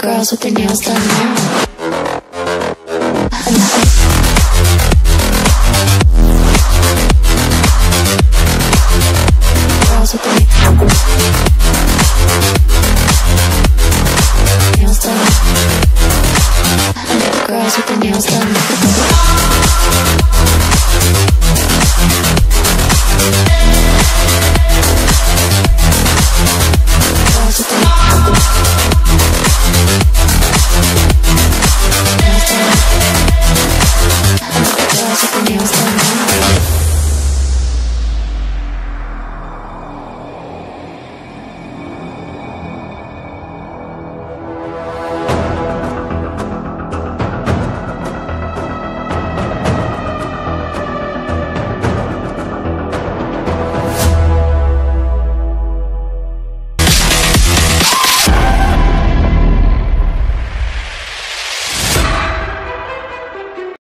Girls with their nails done now. Girls with. The nails done.